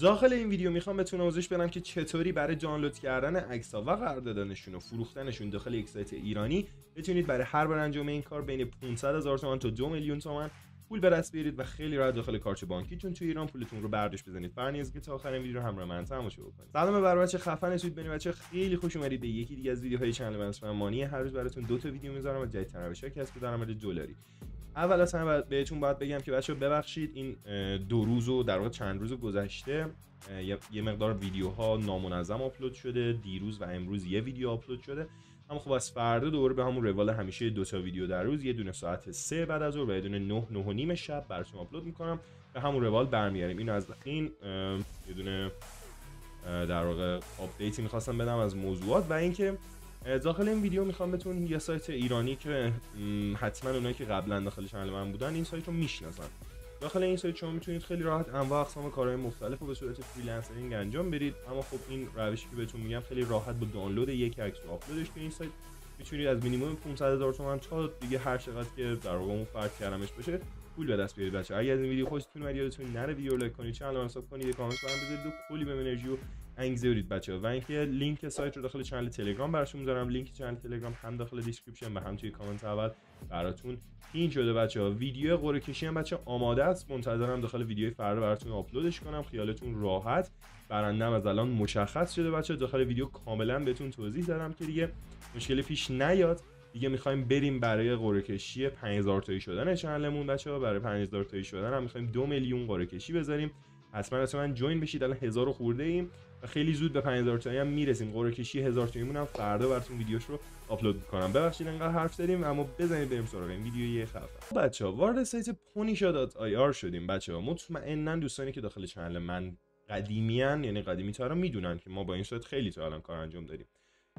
داخل این ویدیو می‌خوام بهتون آموزش بدم که چطوری برای دانلود کردن عکس و قرار دادنشون و فروختنشون داخل یک سایت ایرانی بتونید برای هر بار انجام این کار بین 500 هزار تومان تا 2 میلیون تومان پول به دست بیارید و خیلی راحت داخل کارت بانکیتون تو ایران پولتون رو برداشت بزنید. فرنیز که تا آخر این ویدیو رو همراه من تماشا بکنید. سلام بر بچه خفن اسید بنی بچه. خیلی خوش اومدید به یکی دیگه از ویدیوهای کانال من. اسمم مانی. هر روز براتون دو تا ویدیو می‌ذارم و جدیدترین روش‌های کسب درآمد دلاری. اول از همه بهتون باید بگم که بچه ببخشید این دو روز و در واقع چند روز گذشته یه مقدار ویدیوها نامنظم آپلود شده دیروز و امروز یه ویدیو آپلود شده. اما خب از فردا دوباره به همون روال همیشه دو تا ویدیو در روز یه دونه ساعت سه بعد از ظهر و یه دونه 9 9 و نیم شب براتون آپلود می‌کنم. به همون روال برمیاریم اینو از این یه دونه در واقع update ی می‌خواستم بدم از موضوعات و اینکه داخل این ویدیو می‌خوام بهتون یه سایت ایرانی که حتما اونایی که قبلا داخل کانال من بودن این سایت رو می‌شناسن. داخل این سایت شما می‌تونید خیلی راحت انواع اقسام کارهای مختلف رو به صورت freelancering انجام بدید اما خب این روشی که بهتون میگم خیلی راحت با دانلود یک عکس و آپلودش به این سایت می‌تونید از مینیمم 500 هزار تومان تا دیگه هر چقدر که در واقع اون فرد کرمش بشه پول به دست بیارید. بچه‌ها اگر از این ویدیو خوشتون اومد یادتون نره ویدیو لایک کنید channel رو subscribe کنید کامنت برام بذارید و کلی به من انرژی و انگیزه بدید بچه‌ها و اینکه لینک سایت رو داخل channel تلگرام براتون می‌ذارم. لینک channel تلگرام هم داخل description و هم توی کامنت اول براتون پین شده بچه ها ویدیو قرعه کشی هم بچه آماده است. منتظرم داخل ویدیوی فردا براتون آپلودش کنم. خیالتون راحت. برندم از الان مشخص شده بچه داخل ویدیو کاملا بهتون توضیح دادم که دیگه مشکلی پیش نیاد. دیگه می‌خوایم بریم برای قرعه کشی 5000 تایی شدن چنلمون بچه ها برای 5000 تایی شدن هم می‌خوایم 2 میلیون قرعه کشی بذاریم. حتما حتما جوین بشید. الان هزار خورده ایم خیلی زود به 5000 تایی هم می‌رسیم. قرعه کشی 1000 تایی هم فردا براتون ویدیوش رو آپلود می‌کنم. ببخشید انقدر حرف زدیم اما بزنید بریم سراغ این ویدیو خفن بچه‌ها وارد سایت ponisha.ir شدیم. بچه‌ها مطمئنا دوستانی که داخل channel من قدیمیان یعنی قدیمی‌ترا می‌دونن که ما با این سایت خیلی تا الان کار انجام دادیم.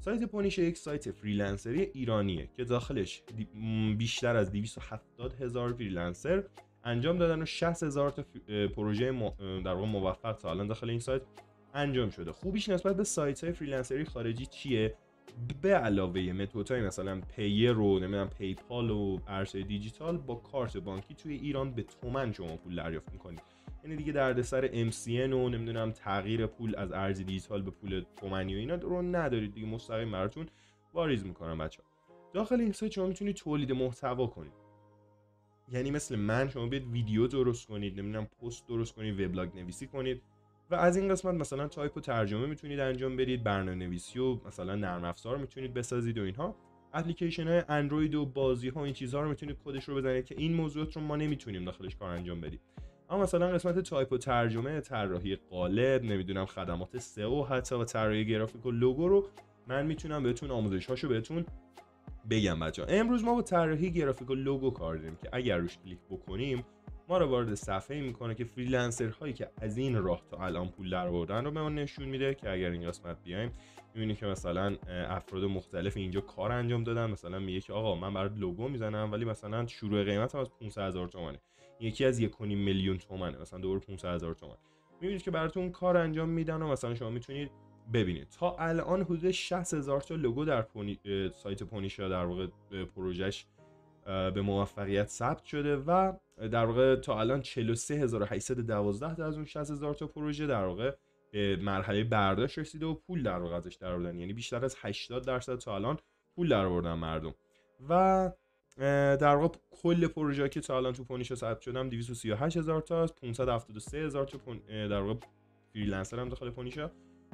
سایت پونیشا یک سایت freelancer ی ایرانیه که داخلش بیشتر از 270 هزار freelancer انجام دادن و 60 هزار تا پروژه در واقع موفق تا الان داخل این سایت. انجام شده. خوبیش نسبت به سایت های freelancer ی خارجی چیه؟ به علاوه متدهای مثلا پایر و نمی‌دونم پیپال و ارزهای دیجیتال با کارت بانکی توی ایران به تومن شما پول دریافت می‌کنید یعنی دیگه دردسر MCN و نمی‌دونم تغییر پول از ارز دیجیتال به پول تومنی و اینا رو ندارید دیگه. مستقیم براتون واریز می‌کنن بچه‌ها داخل این سایت شما می‌تونید تولید محتوا کنید. یعنی مثل من شما بیاید ویدیو درست کنید نمی‌دونم پست درست کنید وبلاگ نویسی کنید. و از این قسمت مثلا تایپ و ترجمه می‌تونید انجام بدید برنامه نویسی و مثلا نرم افزار می‌تونید بسازید و اینها. اپلیکیشن های اندروید و بازی ها این چیزها رو می‌تونید کدش رو بزنید که این موضوعات رو ما نمی‌تونیم داخلش کار انجام بدیم. اما مثلا قسمت تایپ و ترجمه طراحی قالب نمی‌دونم خدمات سئو حتی و طراحی گرافیک و لوگو رو من می‌تونم بهتون آموزش هاشو بهتون بگم بچه‌ها امروز ما با طراحی گرافیک و لوگو کار داریم که اگر روش کلیک بکنیم ما رو وارد صفحه می‌کنه که freelancer هایی که از این راه تا الان پول در آوردن رو به ما نشون میده که اگر این قسمت بیایم می‌بینیم که مثلا افراد مختلف اینجا کار انجام دادن. مثلا میگه که آقا من برات لوگو می‌زنم ولی مثلا شروع قیمت از 500 هزار تومانه یکی از 1.5 میلیون تومنه. مثلا دور 500 هزار تومان می‌بینید که براتون کار انجام میدن و مثلا شما می‌تونید ببینید. تا الان حدود 60 هزار تا لوگو در پونی... سایت پونیشا در واقع پروژش به موفقیت ثبت شده و در واقع تا الان 43812 تا از اون 60000 تا پروژه در واقع به مرحله برداشت رسیده و پول در واقع ازش درآوردن یعنی بیشتر از 80 درصد تا الان پول درآوردن مردم. و در واقع کل پروژه که تا الان تو پونیشا ثبت شدم 238 هزار تا از 573 هزار تا در واقع فریلنسر هم داخل پونیشا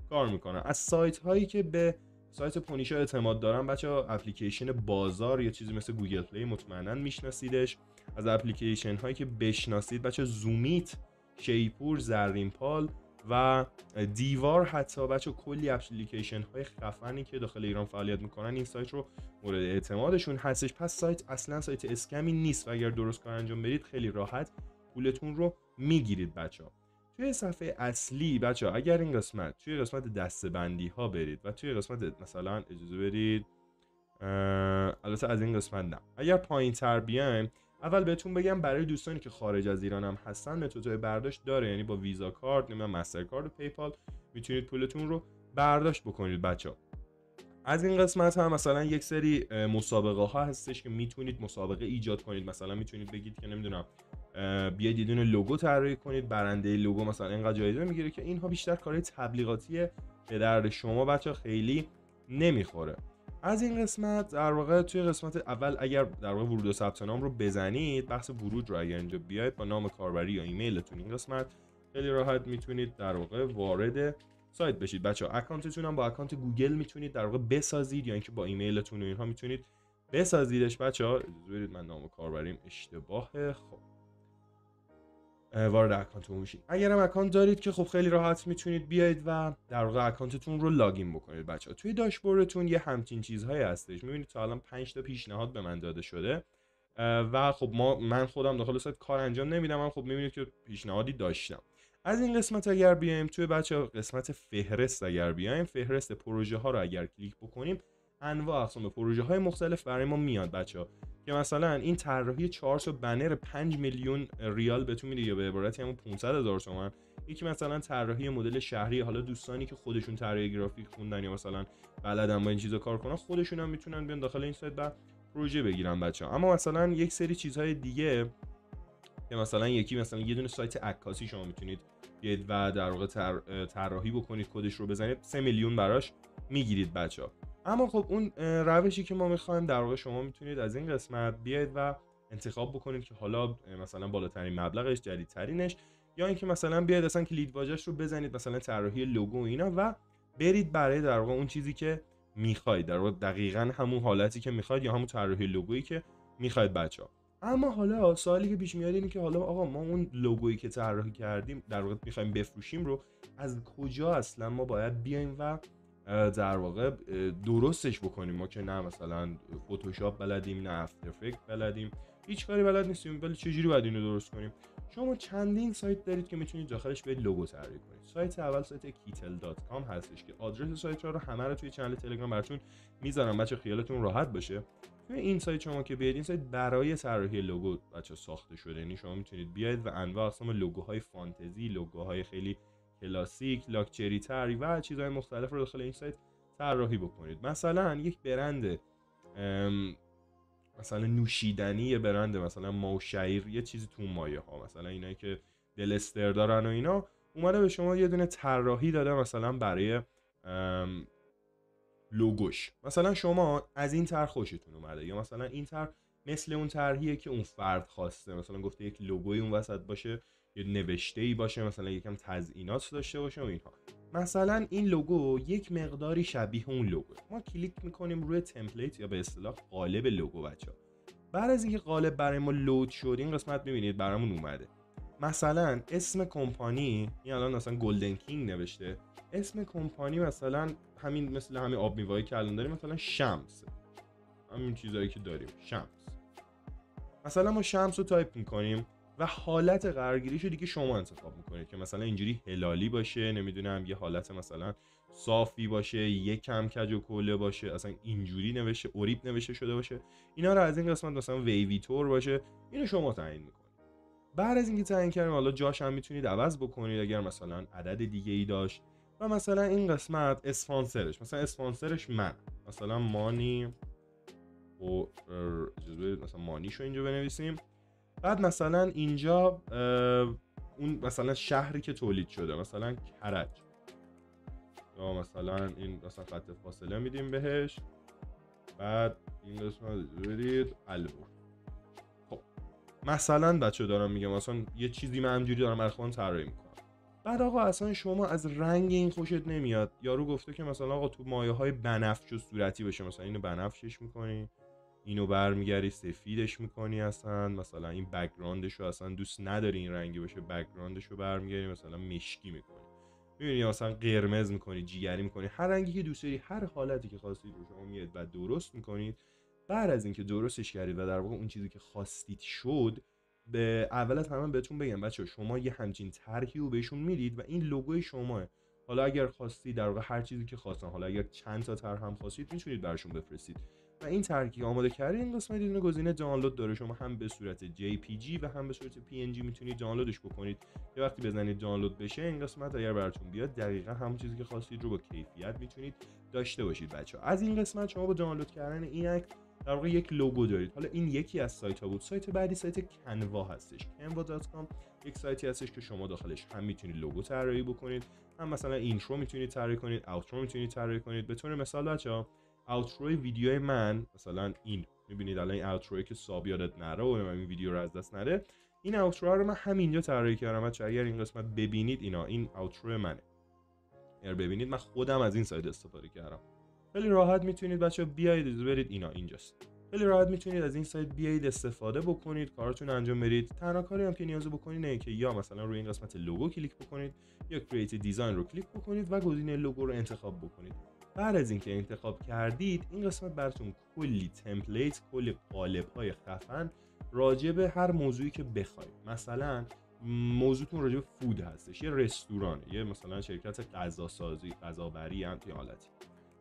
کار می‌کنن از سایت هایی که به سایت پونیشا اعتماد دارن بچه ها اپلیکیشن بازار یا چیزی مثل گوگل پلی مطمئنا میشناسیدش. از اپلیکیشن هایی که بشناسید بچه‌ها زومیت شیپور زرینپال و دیوار حتی. بچه‌ها کلی اپلیکیشن های خفنی که داخل ایران فعالیت می‌کنن این سایت رو مورد اعتمادشون هستش. پس سایت اصلا سایت scam ی نیست و اگر درست کار انجام بدید خیلی راحت پولتون رو می‌گیرید بچه‌ها توی صفحه اصلی بچه‌ها اگر این قسمت توی قسمت دسته‌بندی ها برید و توی قسمت مثلا اجازه برید البته از این قسمت نه. اگر پایین تر بیایم اول بهتون بگم برای دوستانی که خارج از ایران هم هستن متدهای برداشت داره. یعنی با ویزا کارت نمی‌دونم مستر کارت و پیپال می‌تونید پولتون رو برداشت بکنید بچه ها. از این قسمت هم مثلا یک سری مسابقه ها هستش که می‌تونید مسابقه ایجاد کنید. مثلا می‌تونید بگید که نمی‌دونم بیاید یه دونه لوگو طراحی کنید. برنده لوگو مثلا اینقدر جایزه می‌گیره که اینها بیشتر کارهای تبلیغاتی به درد شما بچه‌ها خیلی نمی‌خوره. از این قسمت در واقع توی قسمت اول اگر در واقع ورود و ثبت نام رو بزنید بحث ورود رو اگر اینجا بیاید با نام کاربری یا ایمیلتون این قسمت خیلی راحت می‌تونید در واقع وارد سایت بشید. بچه ها account تون هم با account گوگل می‌تونید در واقع بسازید یا اینکه با ایمیلتون و اینها می‌تونید بسازیدش. بچه ها من نام کاربریم اشتباهه. خب. وارد account تون میشید اگر هم account دارید که خب خیلی راحت می‌تونید بیاید و در واقع account تون رو login بکنید بچه ها توی داشبوردتون یه همچین چیزهایی هستش. می‌بینید تا الان 5 تا پیشنهاد به من داده شده. و خب ما من خودم داخل سایت کار انجام نمیدم خب می‌بینید که پیشنهادی داشتم. از این قسمت اگر بیایم توی بچه‌ها قسمت فهرست اگر بیایم فهرست پروژه ها رو اگر کلیک بکنیم انواع اقسام پروژه های مختلف برای ما میاد بچه ها که مثلا این طراحی 4 تا بنر 5 میلیون ریال بهتون میده یا به عبارتی همون 500 هزار تومان یکی مثلا طراحی مدل شهری حالا دوستانی که خودشون طراحی گرافیک خوندن یا مثلا بلدن با این چیزا کار کنن خودشون هم می‌تونن بیان داخل این سایت و پروژه بگیرن بچه ها. اما مثلا یک سری چیزهای دیگه که مثلا یکی مثلا یه دونه سایت عکاسی شما می‌تونید بیاید و در واقع طراحی بکنید کدش رو بزنید 3 میلیون براش می‌گیرید بچه ها اما خب اون روشی که ما می‌خوایم در واقع شما می‌تونید از این قسمت بیاید و انتخاب بکنید که حالا مثلا بالاترین مبلغش جدیدترینش یا اینکه مثلا بیاید اصلا کلید واژش رو بزنید مثلا طراحی لوگو اینا و برید برای در واقع اون چیزی که می‌خواید در واقع دقیقا همون حالتی که می‌خواید یا همون طراحی لوگویی که می‌خواید بچه ها اما حالا سوالی که پیش میاد اینه که حالا آقا ما اون لوگویی که طراحی کردیم در واقع می‌خوایم بفروشیم رو از کجا اصلا ما باید بیایم و در واقع درستش بکنیم. ما که نه مثلا فتوشاپ بلدیم نه افتر افکت بلدیم. هیچ کاری بلد نیستیم ولی چجوری باید اینو درست کنیم؟ شما چندین سایت دارید که می‌تونید داخلش یه لوگو طراحی کنید. سایت اول سایت kitel.com هستش که آدرس سایت رو همه رو توی channel تلگرام براتون می‌ذارم. بچه‌ها خیالتون راحت باشه. توی این سایت شما که بیاید این سایت برای طراحی لوگو بچه‌ها ساخته شده. یعنی شما می‌تونید بیاید و انواع اقسام لوگوهای فانتزی لوگوهای خیلی کلاسیک لاکچری تری و چیزهای مختلف رو داخل این سایت طراحی بکنید. مثلا یک برند مثلا نوشیدنی یه برند مثلا ماوشعیر یه چیزی تو مایه ها. مثلا اینایی که دلستر دارن و اینا اومده به شما یه دونه طراحی داده مثلا برای لوگوش. مثلا شما از این طرح خوشتون اومده یا مثلا این طرح مثل اون طرحیه که اون فرد خواسته. مثلا گفته یک لوگوی اون وسط باشه. یه نوشته ای باشه مثلا یکم تزئینات داشته باشه و اینها. مثلا این لوگو یک مقداری شبیه اون لوگو ما کلیک می‌کنیم روی template یا به اصطلاح قالب لوگو بچه‌ها بعد از اینکه قالب برای ما لود شد این قسمت می‌بینید برامون اومده. مثلا اسم کمپانی این الان مثلا golden king نوشته. اسم کمپانی مثلا همین مثل همین آبمیوه‌ای که الان داریم مثلا شمس. همین چیزایی که داریم شمس. مثلا ما شمس رو تایپ می‌کنیم. و حالت قرارگیریش دیگه شما انتخاب می‌کنید که مثلا اینجوری هلالی باشه نمی‌دونم یه حالت مثلا صافی باشه یه کم کج و کوله باشه اصلا اینجوری نوشته اوریب نوشته شده باشه. اینا رو از این قسمت مثلا ویویتور باشه اینو شما تعیین می‌کنید. بعد از اینکه تعیین کردیم حالا جاش هم می‌تونید عوض بکنید اگر مثلا عدد دیگه ای داشت و مثلا این قسمت اسپانسرش مثلا اسپانسرش من. مثلا مانی و مثلا مانیشو اینجا بنویسیم. بعد مثلا اینجا اون مثلا شهری که تولید شده مثلا کرج. یا مثلا این مثلا خط فاصله میدیم بهش. بعد این قسمت بدید البور خب. مثلا بچه دارم میگم مثلا یه چیزی من همجوری دارم برای طراحی می‌کنم. بعد آقا اصلا شما از رنگ این خوشت نمیاد. یارو گفته که مثلا آقا تو مایه های بنفش و صورتی بشه مثلا اینو بنفشش می‌کنی. اینو برمیگردی سفیدش می‌کنی اصلا مثلا این background ش رو اصلا دوست نداری این رنگی باشه background ش رو برمیگردی مثلا مشکی می‌کنی. می‌بینی مثلا قرمز می‌کنی جیگری می‌کنی. هر رنگی که دوست داری هر حالتی که خواستید رو شما میاید و درست می‌کنید بعد از اینکه درستش کردید و در واقع اون چیزی که خواستید شد به اول از همه بهتون بگم بچه‌ها شما یه همچین طرحی رو بهشون می‌دید و این لوگوی شماست حالا اگر خواستید در واقع هر چیزی که خواستن حالا اگر چند تا طرح هم خواستید می‌تونید براشون بفرستید. و اینو که آماده کردید این قسمت یه گزینه دانلود داره. شما هم به صورت JPG و هم به صورت PNG می‌تونید دانلودش بکنید. که وقتی بزنید دانلود بشه این قسمت اگر براتون بیاد دقیقا همون چیزی که خواستید رو با کیفیت می‌تونید داشته باشید بچه. از این قسمت شما با دانلود کردن این عکس در واقع یک لوگو دارید. حالا این یکی از سایت ها بود. سایت بعدی سایت Canva هستش. canva.com یک سایتی هستش که شما داخلش هم می‌تونید لوگو طراحی بکنید. هم مثلا intro می‌تونید طراحی کنید outro می‌تونید طراحی کنید. به طور مثال بچا outro ویدیوی من مثلا این می‌بینید الان این outro که ساب یادت نره و این ویدیو رو از دست نره این outro رو من همینجا طراحی کردم. بچا اگر این قسمت ببینید اینا این outro منه. اگر ببینید من خودم از این سایت استفاده کردم. خیلی راحت می‌تونید بچه بیاید برید اینا اینجاست. خیلی راحت می‌تونید از این سایت بیایید استفاده بکنید کارتون انجام بدید. تنها کاری هم که نیاز بکنید اینه که یا مثلا روی این قسمت لوگو کلیک بکنید یا create design رو کلیک بکنید و گزینه لوگو رو انتخاب بکنید. بعد از اینکه انتخاب کردید این قسمت براتون کلی template کلی قالب های خفن راجع به هر موضوعی که بخواید. مثلا موضوعتون راجع به فود هستش یه رستوران یه مثلا شرکت غذا سازی غذابری هم حالتی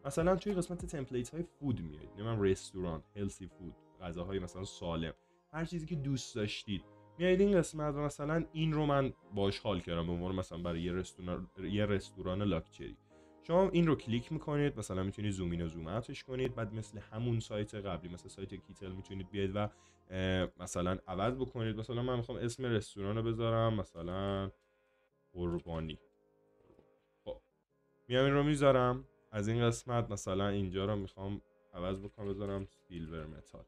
مثلا توی قسمت تمپلیت های فود میاد من رستوران هلسی فود غذاهای مثلا سالم هر چیزی که دوست داشتید. میایید این قسمت و مثلا این رو من باش حال کردم به عنوان مثلا برای یه رستوران یه رستوران لاکچری. شما این رو کلیک می‌کنید مثلا می‌تونید زوم این و زوم اوتش کنید بعد مثل همون سایت قبلی مثل سایت کیتل می‌تونید بیاید و مثلا عوض بکنید. مثلا من می‌خوام اسم رستوران رو بذارم مثلا قربانی. خب میام این رو می‌ذارم. از این قسمت مثلا اینجا رو می‌خوام عوض بکنم بذارم سیلور متال.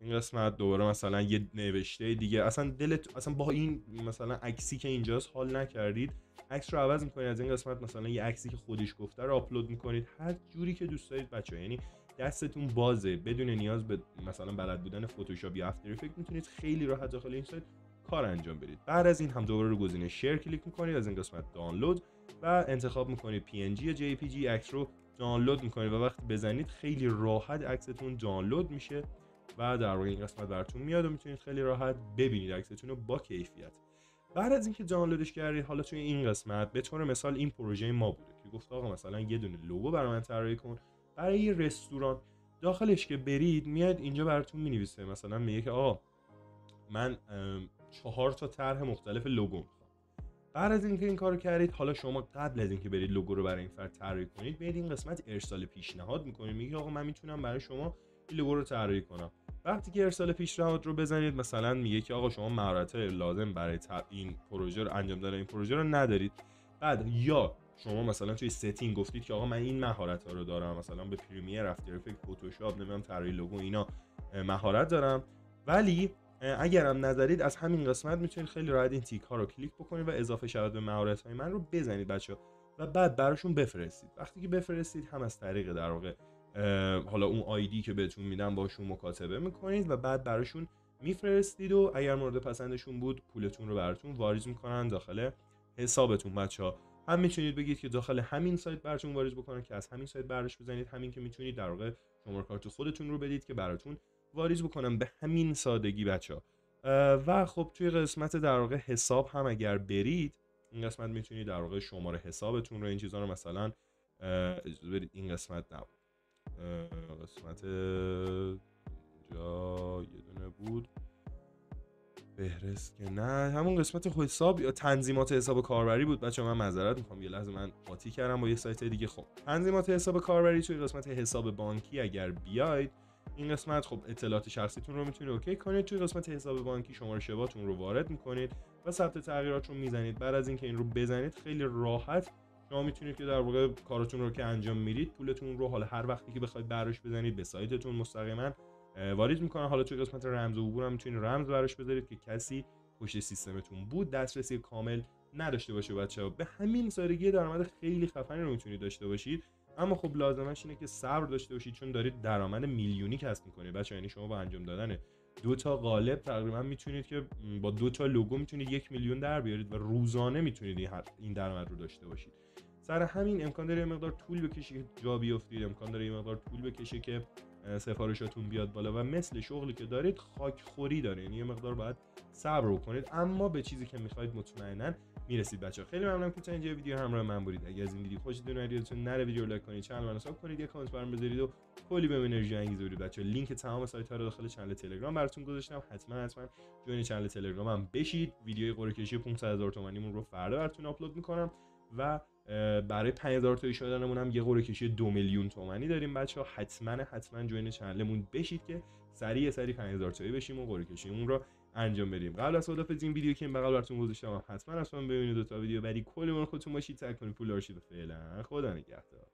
این قسمت دوباره مثلا یه نوشته دیگه. اصلا دلت اصلا با این مثلا عکسی که اینجاست حال نکردید. عکس رو عوض می‌کنید از این قسمت مثلا یه عکسی که خودش گفته رو آپلود می‌کنید. هر جوری که دوست دارید بچه یعنی دستتون بازه. بدون نیاز به مثلا بلد بودن فتوشاپ یا افتر افکت می‌تونید خیلی راحت داخل این سایت کار انجام بدید. بعد از این هم دوباره رو گزینه شیر کلیک می‌کنید از این قسمت دانلود و انتخاب می‌کنید PNG یا JPG عکس رو دانلود می‌کنید و وقتی بزنید خیلی راحت عکستون دانلود میشه. و در واقع این قسمت براتون میاد و می‌تونید خیلی راحت ببینید عکستون رو با کیفیت. بعد از اینکه دانلودش کردید حالا توی این قسمت به طور مثال این پروژه ما بوده که گفت آقا مثلا یه دونه لوگو برای من طراحی کن. برای یه رستوران داخلش که برید میاد اینجا براتون می‌نویسه. مثلا میگه که آقا من چهار تا طرح مختلف لوگو بعد از اینکه این کارو کردید حالا شما قبل از اینکه برید لوگو رو برای این فرد طراحی کنید برید این قسمت ارسال پیشنهاد می‌کنید. میگه آقا من می‌تونم برای شما لوگو رو طراحی کنم. وقتی که ارسال پیشنهاد رو بزنید مثلا میگه که آقا شما مهارت لازم برای این پروژه رو انجام دادن این پروژه رو ندارید. بعد یا شما مثلا توی setting گفتید که آقا من این مهارت ها رو دارم مثلا به Premiere After Effects فتوشاپ نمی‌دونم طراحی لوگو اینا مهارت دارم. ولی اگر هم نظرید از همین قسمت می‌تونید خیلی راحت این تیک ها رو کلیک بکنید و اضافه شود به مهارت های من رو بزنید بچه و بعد براشون بفرستید. وقتی که بفرستید هم از طریق در واقع حالا اون ID که بهتون میدن باشون مکاتبه می‌کنید و بعد براشون میفرستید و اگر مورد پسندشون بود پولتون رو براتون واریز می‌کنن داخل حسابتون بچه ها هم می‌تونید بگید که داخل همین سایت براتون واریز بکنن که از همین سایت برش بزنید همین که می‌تونید در واقع شماره کارت خودتون رو بدید که براتون واریز بکنم به همین سادگی بچه ها و خب توی قسمت در واقع حساب هم اگر برید این قسمت می‌تونید در واقع شماره حسابتون رو این چیزا رو مثلا برید این قسمت نبود. قسمت جا یه دونه بود. فهرست که نه همون قسمت حساب یا تنظیمات حساب کاربری بود. بچه من معذرت می‌خوام. یه لحظه من قاطی کردم با یه سایت دیگه. خب تنظیمات حساب کاربری توی قسمت حساب بانکی اگر بیاید این قسمت خب اطلاعات شخصیتون رو می‌تونید اوکی کنید. توی قسمت حساب بانکی شماره شباتون رو وارد می‌کنید و ثبت تغییرات رو می‌زنید. بعد از اینکه این رو بزنید خیلی راحت شما می‌تونید که در واقع کارتون رو که انجام می‌دید پولتون رو حالا هر وقتی که بخواید براش بزنید به سایتتون مستقیما وارد می‌کنه. حالا توی قسمت رمز و عبور هم می‌تونید رمز براش بذارید که کسی پشت سیستمتون بود دسترسی کامل نداشته باشه بچه به همین سادگی درآمد خیلی خفنی رو می‌تونید داشته باشید. اما خب لازمش اینه که صبر داشته باشید چون دارید درآمد میلیونی کسب می‌کنید. بچه یعنی شما با انجام دادن دو تا قالب تقریبا می‌تونید که با دو تا لوگو می‌تونید یک میلیون در بیارید و روزانه می‌تونید این درآمد رو داشته باشید. سر همین امکان داره مقدار طول بکشه که جا بیافتید امکان داره یه مقدار طول بکشه که سفارشاتون بیاد بالا و مثل شغلی که دارید خاک خوری داره. یعنی یه مقدار باید صبر کنید اما به چیزی که می‌خواید مطمئنا می‌رسید بچه خیلی ممنونم که تا اینجا ویدیو همراه من بودید. اگه از این ویدیو خوشتون اومد یادتون نره ویدیو لایک کنید channel منو sub کنید یه کامنت برام بذارید و کلی بهم انرژی انگیزه بدید بچه لینک تمام سایت ها رو داخل channel تلگرام براتون گذاشتم. حتما حتما join channel تلگرام هم بشید. ویدیوی قرعه کشی 500 هزار تومانیمون رو فردا براتون آپلود می‌کنم. و برای 5000 تایی شدنمون هم یه قرعه کشی دو میلیون تومانی داریم بچه ها حتما حتما جوین چنلمون بشید که سریع سری 5000 تایی بشیم و قرعه کشیمون رو انجام بدیم. قبل از خدافظی این ویدیو که این بغل براتون گذاشتم حتما اصلا ببینید دو تا ویدیو بعدی کلی من خودتون باشید. تک کنید پول داشتید فعلا خدا نگهدار.